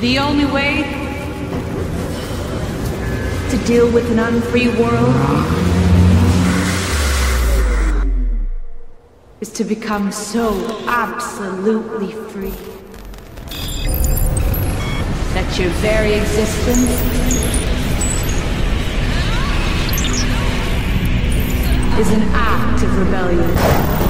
The only way to deal with an unfree world is to become so absolutely free that your very existence is an act of rebellion.